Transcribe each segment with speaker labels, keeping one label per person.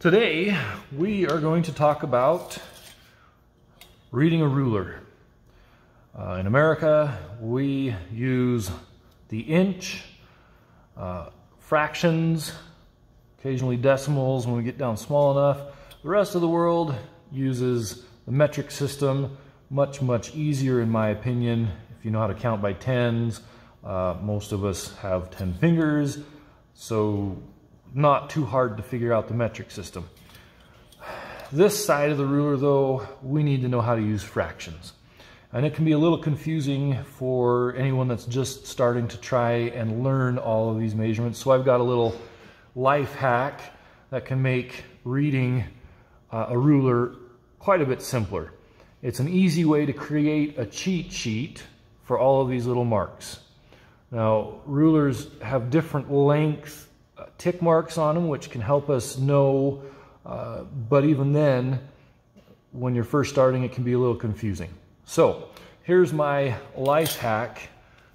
Speaker 1: Today, we are going to talk about reading a ruler. Uh, in America, we use the inch, uh, fractions, occasionally decimals when we get down small enough. The rest of the world uses the metric system, much, much easier in my opinion. If you know how to count by tens, uh, most of us have 10 fingers, so not too hard to figure out the metric system. This side of the ruler though, we need to know how to use fractions. And it can be a little confusing for anyone that's just starting to try and learn all of these measurements. So I've got a little life hack that can make reading uh, a ruler quite a bit simpler. It's an easy way to create a cheat sheet for all of these little marks. Now, rulers have different length uh, tick marks on them, which can help us know, uh, but even then, when you're first starting, it can be a little confusing. So here's my life hack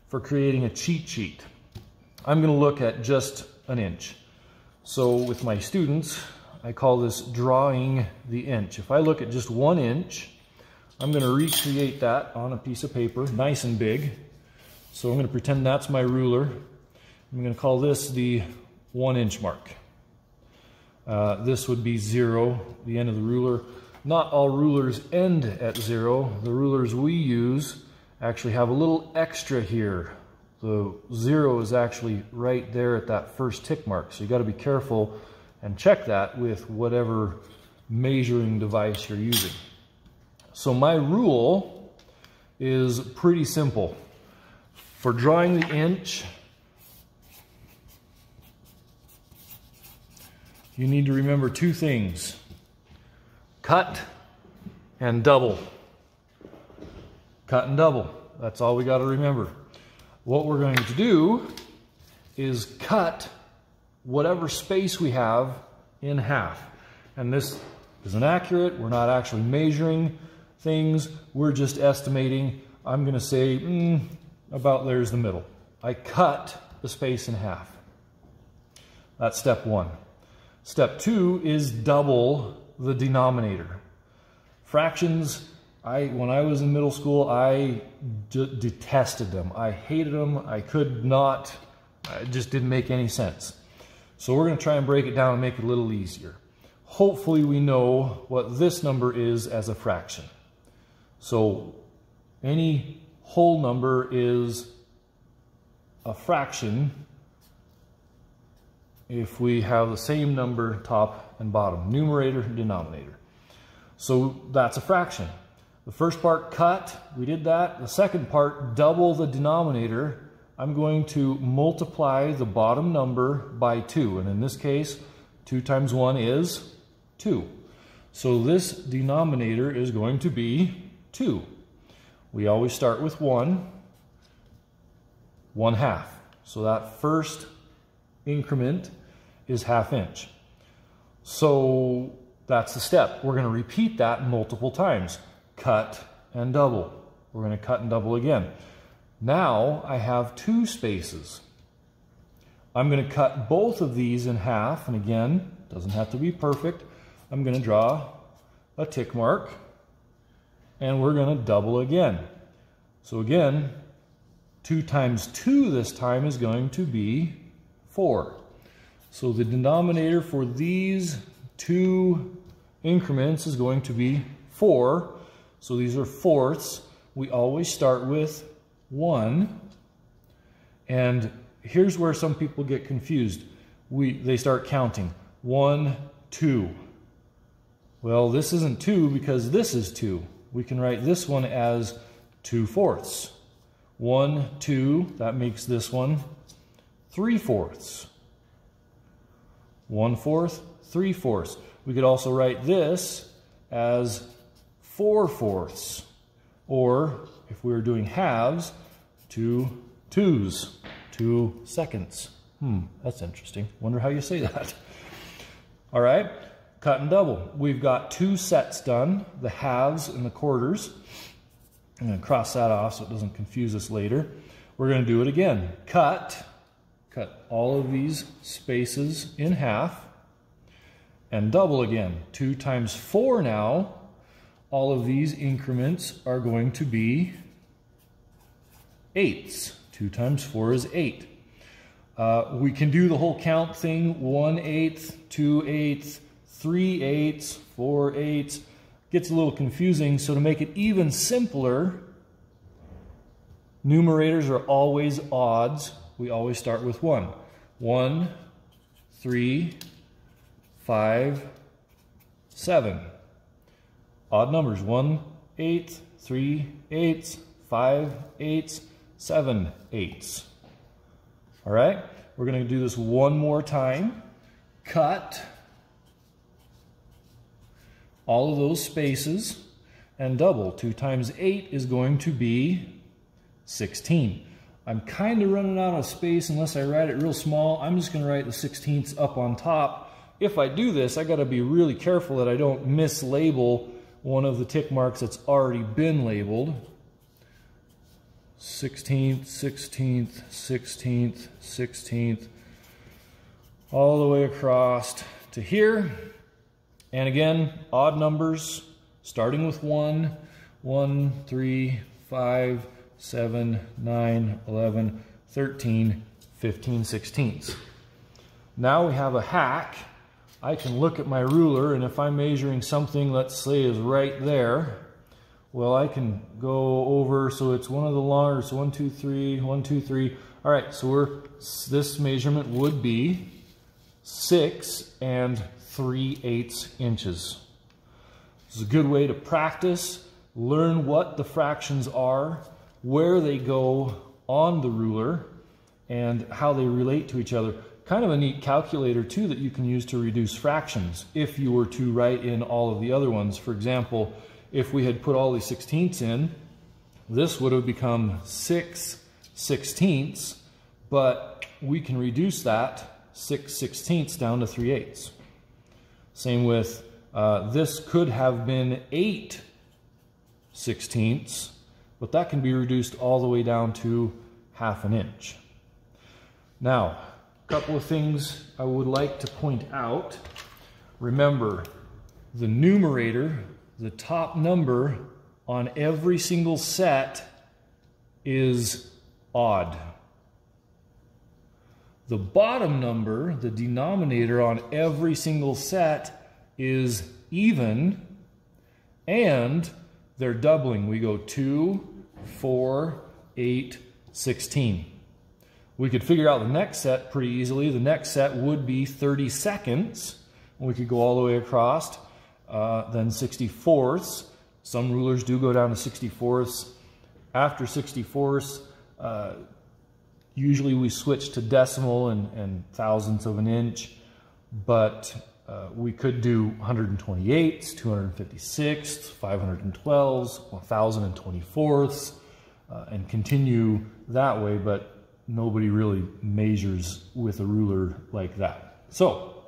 Speaker 1: for creating a cheat sheet. I'm gonna look at just an inch. So with my students, I call this drawing the inch. If I look at just one inch, I'm gonna recreate that on a piece of paper, nice and big. So I'm gonna pretend that's my ruler. I'm gonna call this the one inch mark. Uh, this would be zero, the end of the ruler. Not all rulers end at zero. The rulers we use actually have a little extra here. The zero is actually right there at that first tick mark. So you gotta be careful and check that with whatever measuring device you're using. So my rule is pretty simple. For drawing the inch, you need to remember two things. Cut and double. Cut and double. That's all we got to remember. What we're going to do is cut whatever space we have in half. And this isn't accurate. We're not actually measuring things. We're just estimating. I'm going to say mm, about there's the middle. I cut the space in half. That's step one. Step two is double the denominator. Fractions, I when I was in middle school, I detested them. I hated them. I could not, it just didn't make any sense. So we're going to try and break it down and make it a little easier. Hopefully we know what this number is as a fraction. So any whole number is a fraction if we have the same number top and bottom, numerator, denominator. So that's a fraction. The first part cut, we did that. The second part, double the denominator. I'm going to multiply the bottom number by 2. And in this case, 2 times 1 is 2. So this denominator is going to be 2. We always start with 1, 1 half. So that first increment is half inch. So that's the step. We're going to repeat that multiple times. Cut and double. We're going to cut and double again. Now I have two spaces. I'm going to cut both of these in half, and again, doesn't have to be perfect. I'm going to draw a tick mark, and we're going to double again. So again, 2 times 2 this time is going to be 4. So the denominator for these two increments is going to be 4. So these are fourths. We always start with 1. And here's where some people get confused. We, they start counting. 1, 2. Well, this isn't 2 because this is 2. We can write this one as 2 fourths. 1, 2, that makes this one 3 fourths. 1 fourth, 3 fourths. We could also write this as 4 fourths. Or, if we were doing halves, 2 twos, 2 seconds. Hmm, that's interesting. Wonder how you say that. All right, cut and double. We've got two sets done, the halves and the quarters. I'm to cross that off so it doesn't confuse us later. We're going to do it again. Cut, cut all of these spaces in half, and double again. 2 times 4 now, all of these increments are going to be eighths. 2 times 4 is 8. Uh, we can do the whole count thing, 1 eighth, 2 eighths, 3 eighths, 4 eighths. Gets a little confusing, so to make it even simpler, numerators are always odds. We always start with 1. 1, 3, 5, 7. Odd numbers, 1 eighth, 3 eighths, 5 eighths, 7 eighths. All right, we're going to do this one more time. Cut all of those spaces and double. 2 times 8 is going to be 16. I'm kind of running out of space unless I write it real small. I'm just going to write the 16ths up on top. If I do this, I got to be really careful that I don't mislabel one of the tick marks that's already been labeled. 16th, 16th, 16th, 16th, all the way across to here. And again, odd numbers, starting with 1, 1, 3, 5, 7, 9, 11, 13, 15 sixteenths. Now we have a hack. I can look at my ruler and if I'm measuring something, let's say is right there, well, I can go over, so it's one of the longer, so one, two, three, one, two, three. All right, so we're, this measurement would be six and three eighths inches. This is a good way to practice, learn what the fractions are, where they go on the ruler and how they relate to each other. Kind of a neat calculator too that you can use to reduce fractions if you were to write in all of the other ones. For example, if we had put all these sixteenths in, this would have become 6 sixteenths, but we can reduce that 6 sixteenths down to 3 eighths. Same with uh, this could have been 8 sixteenths, but that can be reduced all the way down to half an inch. Now, a couple of things I would like to point out. Remember, the numerator, the top number on every single set is odd. The bottom number, the denominator on every single set is even and they're doubling. We go 2, 4, 8, 16. We could figure out the next set pretty easily. The next set would be 30 seconds. We could go all the way across. Uh, then 64ths. Some rulers do go down to 64ths. After 64ths, uh, usually we switch to decimal and, and thousandths of an inch. But uh, we could do 128ths, 256ths, 512s, 1024ths, uh, and continue that way, but nobody really measures with a ruler like that. So,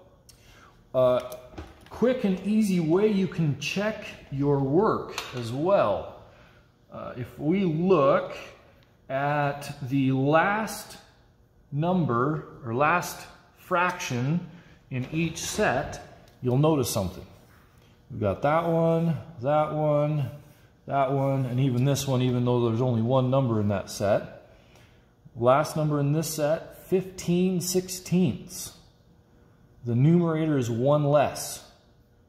Speaker 1: uh, quick and easy way you can check your work as well. Uh, if we look at the last number or last fraction in each set, you'll notice something. We've got that one, that one, that one, and even this one, even though there's only one number in that set. Last number in this set, 15 sixteenths. The numerator is one less.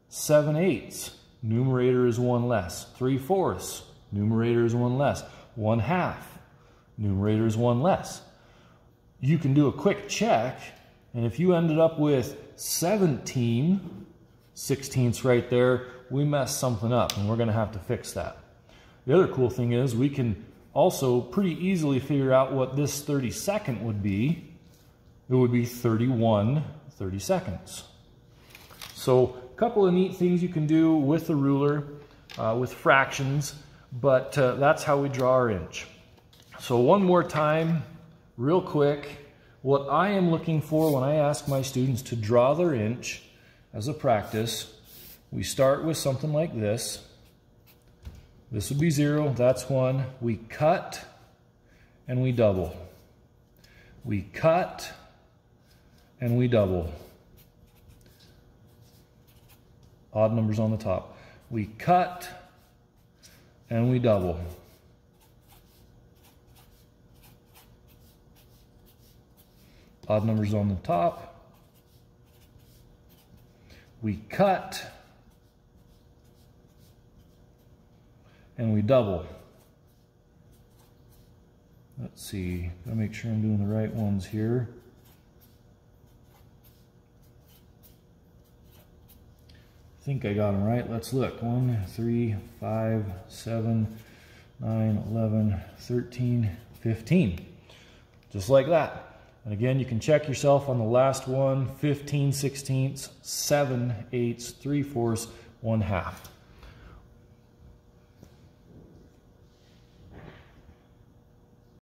Speaker 1: 7 eighths, numerator is one less. 3 fourths, numerator is one less. 1 half, numerator is one less. You can do a quick check, and if you ended up with 17 sixteenths right there, we messed something up and we're gonna have to fix that. The other cool thing is we can also pretty easily figure out what this 32nd would be. It would be 31 30 seconds. So a couple of neat things you can do with the ruler, uh, with fractions, but uh, that's how we draw our inch. So one more time, real quick, what I am looking for when I ask my students to draw their inch as a practice, we start with something like this. This would be zero, that's one. We cut and we double. We cut and we double. odd numbers on the top. We cut and we double. Odd numbers on the top. We cut and we double. Let's see, gotta make sure I'm doing the right ones here. I think I got them right. Let's look. 1, 3, 5, 7, 9, 11, 13, 15. Just like that. And again, you can check yourself on the last one, 15 sixteenths, 7 eighths, 3 fourths, 1 half.